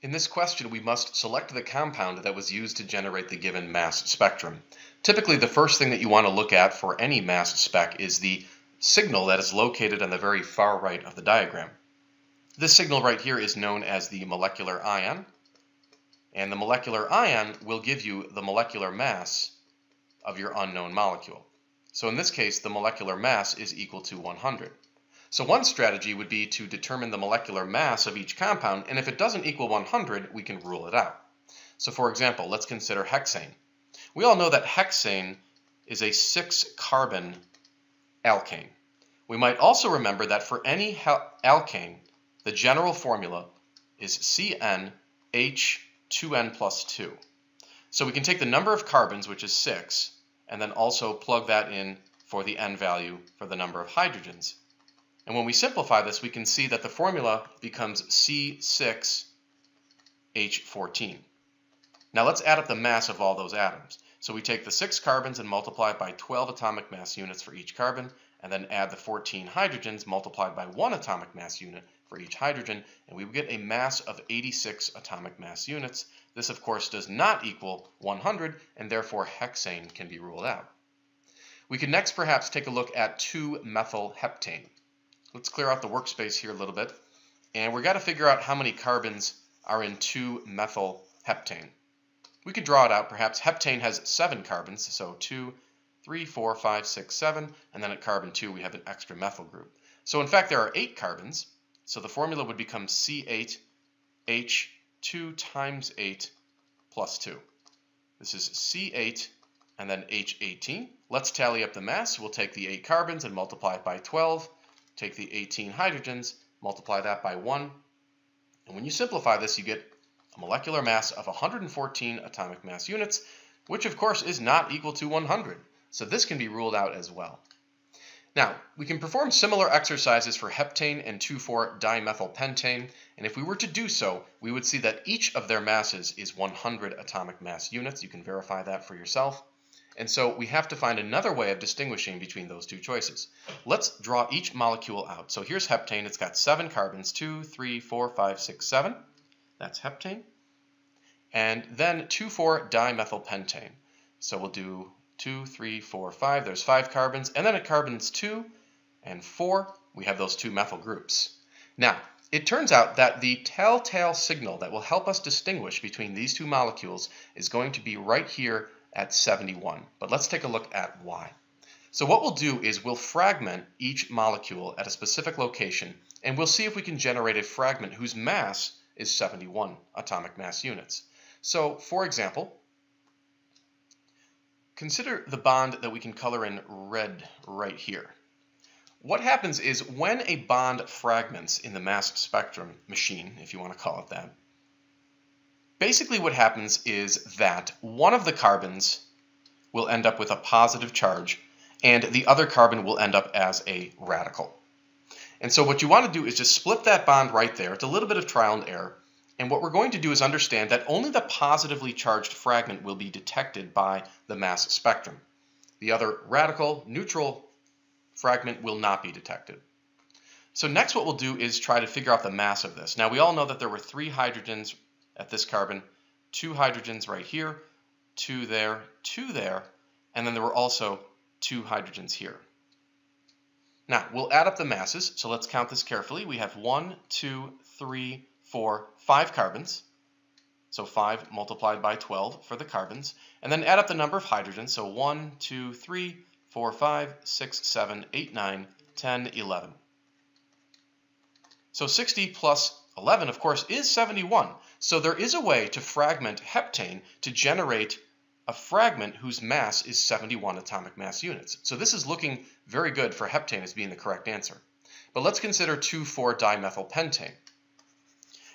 In this question, we must select the compound that was used to generate the given mass spectrum. Typically, the first thing that you want to look at for any mass spec is the signal that is located on the very far right of the diagram. This signal right here is known as the molecular ion, and the molecular ion will give you the molecular mass of your unknown molecule. So in this case, the molecular mass is equal to 100. So one strategy would be to determine the molecular mass of each compound, and if it doesn't equal 100, we can rule it out. So for example, let's consider hexane. We all know that hexane is a six-carbon alkane. We might also remember that for any alkane, the general formula is CnH2n plus 2. So we can take the number of carbons, which is 6, and then also plug that in for the n value for the number of hydrogens. And when we simplify this, we can see that the formula becomes C6H14. Now let's add up the mass of all those atoms. So we take the 6 carbons and multiply by 12 atomic mass units for each carbon, and then add the 14 hydrogens multiplied by 1 atomic mass unit for each hydrogen, and we get a mass of 86 atomic mass units. This, of course, does not equal 100, and therefore hexane can be ruled out. We can next perhaps take a look at 2-methyl-heptane. Let's clear out the workspace here a little bit. And we've got to figure out how many carbons are in 2-methyl-heptane. We could draw it out. Perhaps heptane has seven carbons, so 2, 3, 4, 5, 6, 7, and then at carbon 2 we have an extra methyl group. So in fact there are eight carbons, so the formula would become C8H2 times 8 plus 2. This is C8 and then H18. Let's tally up the mass. We'll take the 8 carbons and multiply it by 12 take the 18 hydrogens, multiply that by 1, and when you simplify this, you get a molecular mass of 114 atomic mass units, which of course is not equal to 100. So this can be ruled out as well. Now, we can perform similar exercises for heptane and 2,4-dimethylpentane, and if we were to do so, we would see that each of their masses is 100 atomic mass units. You can verify that for yourself. And so we have to find another way of distinguishing between those two choices. Let's draw each molecule out. So here's heptane. It's got seven carbons, two, three, four, five, six, seven. That's heptane. And then 2,4-dimethylpentane. So we'll do two, three, four, five. There's five carbons. And then at carbons two and four, we have those two methyl groups. Now, it turns out that the telltale signal that will help us distinguish between these two molecules is going to be right here at 71. But let's take a look at why. So what we'll do is we'll fragment each molecule at a specific location, and we'll see if we can generate a fragment whose mass is 71 atomic mass units. So, for example, consider the bond that we can color in red right here. What happens is when a bond fragments in the mass spectrum machine, if you want to call it that, Basically what happens is that one of the carbons will end up with a positive charge and the other carbon will end up as a radical. And so what you want to do is just split that bond right there. It's a little bit of trial and error. And what we're going to do is understand that only the positively charged fragment will be detected by the mass spectrum. The other radical, neutral fragment will not be detected. So next what we'll do is try to figure out the mass of this. Now we all know that there were three hydrogens at this carbon, two hydrogens right here, two there, two there, and then there were also two hydrogens here. Now, we'll add up the masses, so let's count this carefully. We have one, two, three, four, five carbons. So 5 multiplied by 12 for the carbons. And then add up the number of hydrogens. So 1, 2, 3, 4, 5, 6, 7, 8, 9, 10, 11. So 60 plus 11, of course, is 71. So there is a way to fragment heptane to generate a fragment whose mass is 71 atomic mass units. So this is looking very good for heptane as being the correct answer. But let's consider 2,4-dimethylpentane.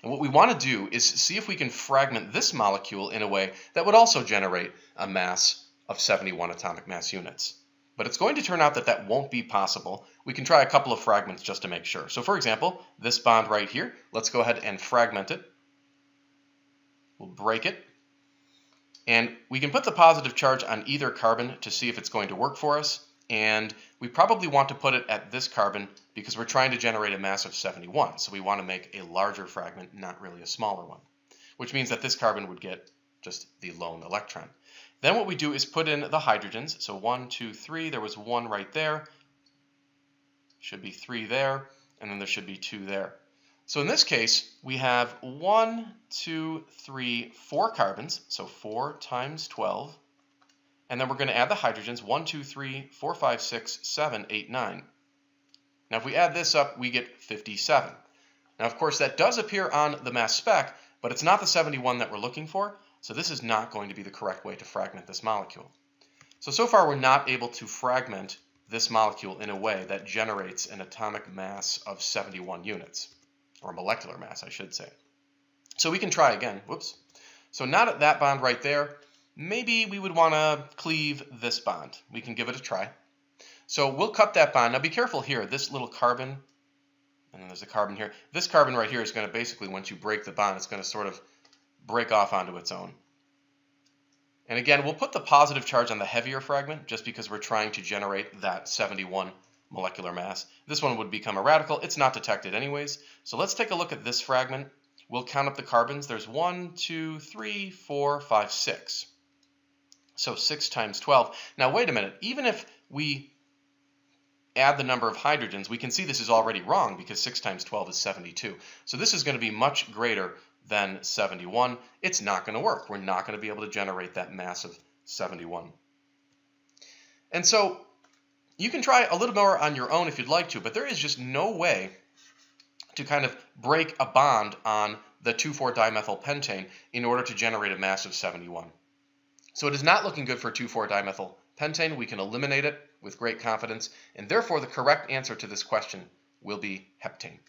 And what we want to do is see if we can fragment this molecule in a way that would also generate a mass of 71 atomic mass units. But it's going to turn out that that won't be possible. We can try a couple of fragments just to make sure. So for example, this bond right here, let's go ahead and fragment it. We'll break it. And we can put the positive charge on either carbon to see if it's going to work for us. And we probably want to put it at this carbon because we're trying to generate a mass of 71. So we want to make a larger fragment, not really a smaller one. which means that this carbon would get just the lone electron. Then what we do is put in the hydrogens. So one, two, three. There was one right there. Should be three there. And then there should be two there. So in this case, we have one, two, three, four carbons. So 4 times 12. And then we're going to add the hydrogens. 1, 2, 3, 4, 5, 6, 7, 8, 9. Now if we add this up, we get 57. Now of course that does appear on the mass spec, but it's not the 71 that we're looking for. So this is not going to be the correct way to fragment this molecule. So, so far we're not able to fragment this molecule in a way that generates an atomic mass of 71 units, or molecular mass, I should say. So we can try again. Whoops. So not at that bond right there. Maybe we would want to cleave this bond. We can give it a try. So we'll cut that bond. Now be careful here. This little carbon, and then there's a carbon here. This carbon right here is going to basically, once you break the bond, it's going to sort of break off onto its own. And again, we'll put the positive charge on the heavier fragment just because we're trying to generate that 71 molecular mass. This one would become a radical. It's not detected anyways. So let's take a look at this fragment. We'll count up the carbons. There's 1, 2, 3, 4, 5, 6. So 6 times 12. Now wait a minute. Even if we add the number of hydrogens, we can see this is already wrong because 6 times 12 is 72. So this is going to be much greater than 71. It's not going to work. We're not going to be able to generate that massive 71. And so you can try a little more on your own if you'd like to, but there is just no way to kind of break a bond on the 2,4-dimethyl in order to generate a mass of 71. So it is not looking good for 2,4-dimethyl pentane. We can eliminate it with great confidence, and therefore the correct answer to this question will be heptane.